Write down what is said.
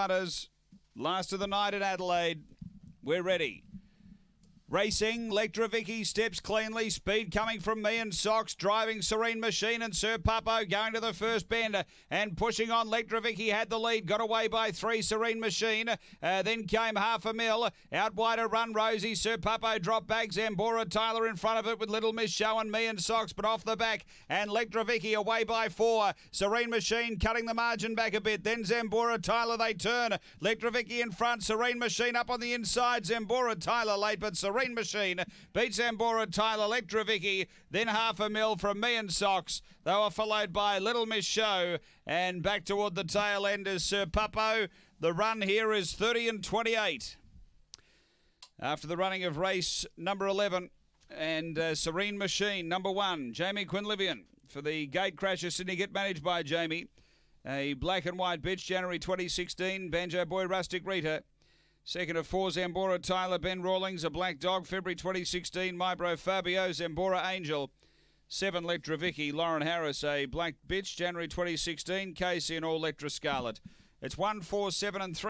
Butters, last of the night at Adelaide. We're ready. Racing, Lectra Vicky steps cleanly. Speed coming from me and Socks. Driving Serene Machine and Sir Papo going to the first bend and pushing on. Lectra Vicky had the lead. Got away by three. Serene Machine. Uh, then came half a mil. Out wider run Rosie. Sir Papo drop back. Zambora Tyler in front of it with Little Miss Show and me and Socks, but off the back. And Lectra Vicky away by four. Serene Machine cutting the margin back a bit. Then Zambora Tyler they turn. Lectra Vicky in front. Serene Machine up on the inside. Zambora Tyler late, but Serene Green Machine beats Zambora Tyler, Electra Vicky, then half a mil from me and Socks. They were followed by Little Miss Show and back toward the tail end is Sir Papo. The run here is 30 and 28. After the running of race number 11 and uh, Serene Machine, number one, Jamie Quinlivian for the Gate Crasher Syndicate managed by Jamie. A black and white bitch, January 2016, Banjo Boy Rustic Rita. Second of four, Zambora Tyler, Ben Rawlings, a black dog, February 2016, My Bro Fabio, Zambora Angel. Seven, Lectra Vicky, Lauren Harris, a black bitch, January 2016, Casey and all Lectra Scarlet. It's one, four, seven, and three.